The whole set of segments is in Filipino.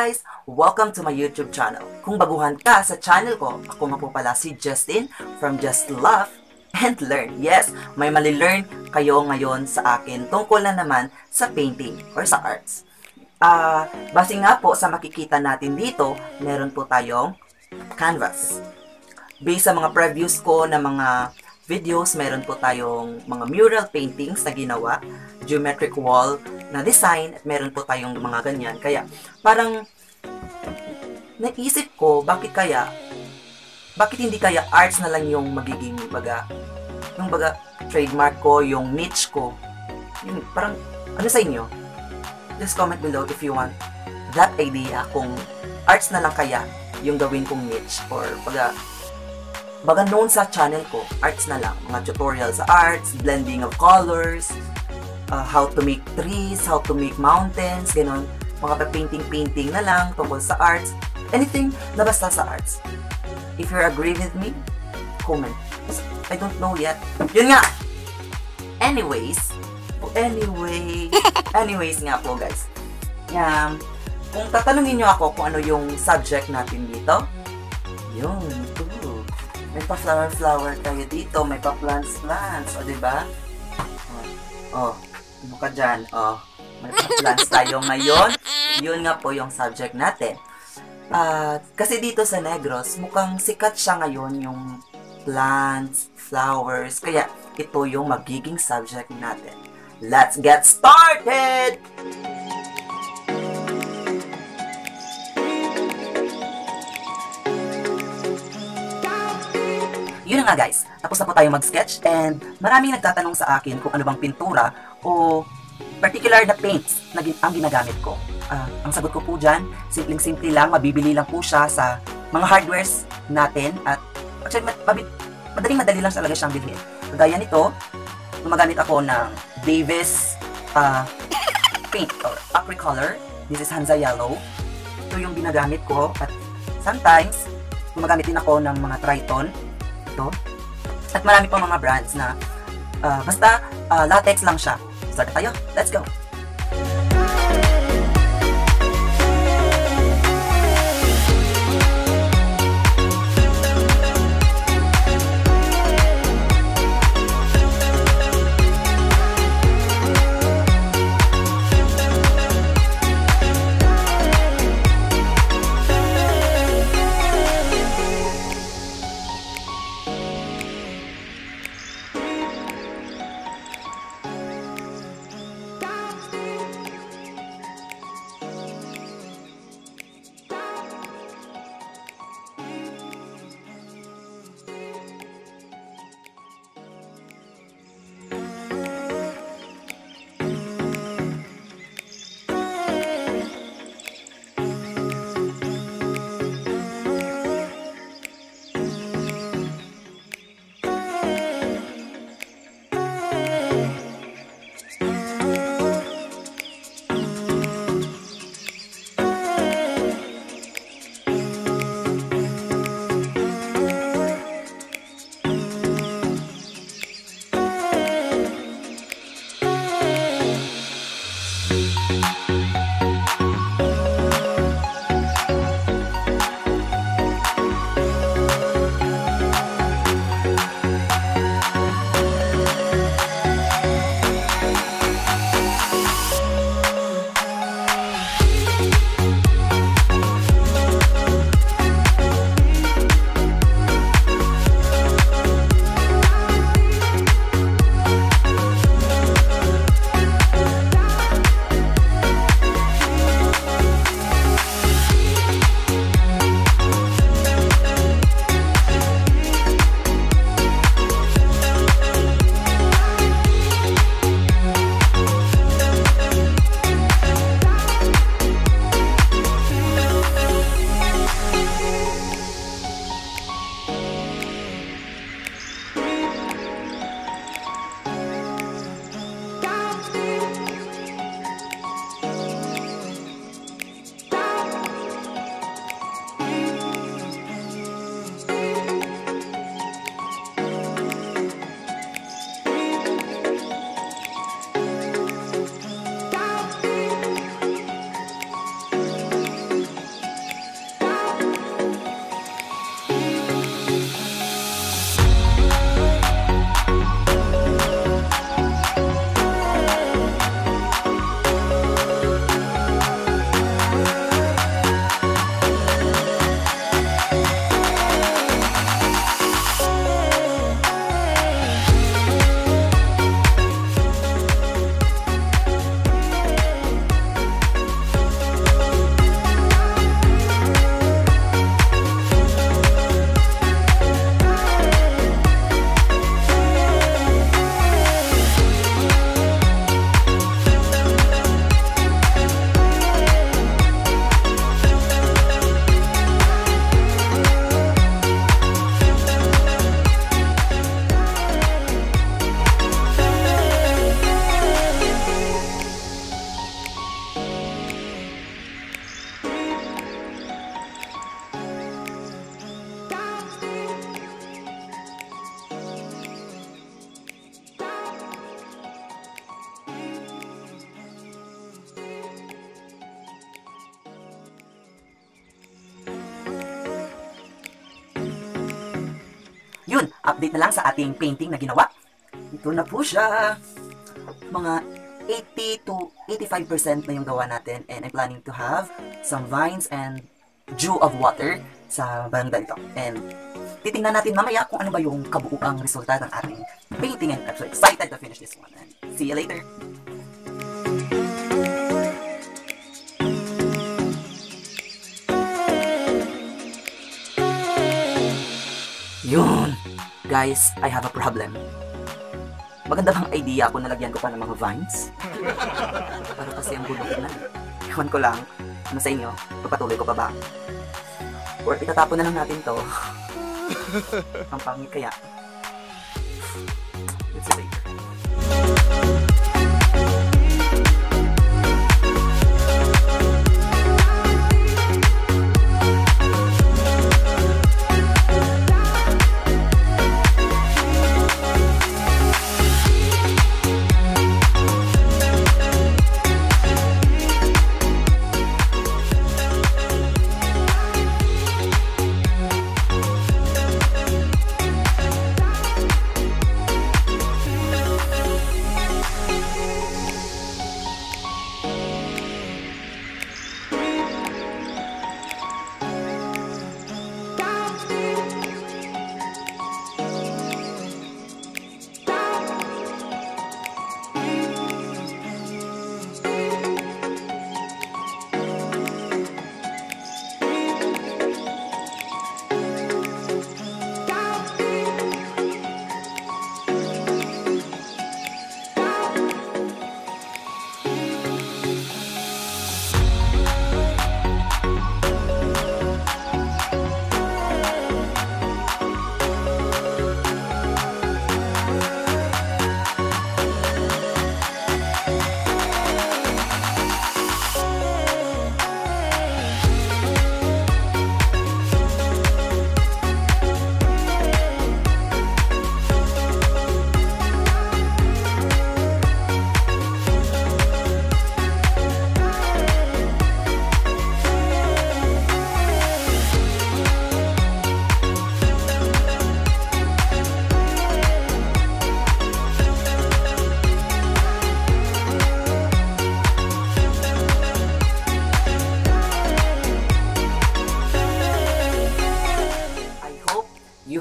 Guys! Welcome to my YouTube channel. Kung baguhan ka sa channel ko, ako nga po pala si Justin from Just Love and Learn. Yes, may mali-learn kayo ngayon sa akin tungkol na naman sa painting or sa arts. Ah, base nga po sa makikita natin dito, meron po tayong canvas. Based sa mga previews ko na mga videos, meron po tayong mga mural paintings na ginawa, geometric wall na design, at meron po tayong mga ganyan. Kaya, parang, naisip ko, bakit kaya, bakit hindi kaya arts na lang yung magiging, baga, yung baga, trademark ko, yung niche ko. Yung, parang, ano sa inyo? Just comment below if you want that idea kung arts na lang kaya yung gawin kong niche or baga baga known sa channel ko, arts na lang. Mga tutorials sa arts, blending of colors, uh, how to make trees, how to make mountains, ganun. Mga painting-painting na lang tungkol sa arts. Anything na basta sa arts. If you agree with me, comment. I don't know yet. Yun nga! Anyways, anyway, anyways nga po guys. Yan. Kung tatanungin nyo ako kung ano yung subject natin dito, yun, May pa-flower-flower tayo dito, may pa-plants-plants, o, diba? Oh, oh ano ka dyan? Oh, may pa-plants tayo ngayon. Yun nga po yung subject natin. At, uh, kasi dito sa Negros, mukhang sikat siya ngayon yung plants, flowers, kaya ito yung magiging subject natin. Let's get started! Nga guys, tapos na po tayo mag-sketch and maraming nagtatanong sa akin kung ano bang pintura o particular na paints na gin ang ginagamit ko. Uh, ang sagot ko po dyan, simpleng-simple lang, mabibili lang po siya sa mga hardwares natin at actually madaling-madali lang talaga siyang bilhin. Kagaya nito, gumagamit ako ng Davis uh, paint or Apricolor. This is Hansa Yellow. Ito yung ginagamit ko at sometimes gumagamit din ako ng mga Triton ito. At marami pang mga brands na uh, basta uh, latex lang siya. Start tayo. Let's go! Update na lang sa ating painting na ginawa. Ito na po siya. Mga 80 to 85% na yung gawa natin and I'm planning to have some vines and dew of water sa banda ito. And titingnan natin mamaya kung ano ba yung kabuuang resulta ng ating painting and I'm so excited to finish this one. And see you later! Yun! Guys, I have a problem. Maganda bang idea kung nalagyan ko pa ng mga vines? Para kasi ang gulo ko na. Ewan ko lang. Ano sa inyo? Pagpatuloy ko pa ba? Or itatapon na lang natin to. ang pangit kaya.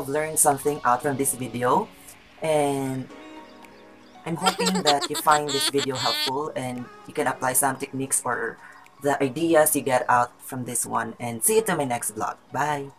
Have learned something out from this video and I'm hoping that you find this video helpful and you can apply some techniques or the ideas you get out from this one and see you to my next vlog. Bye!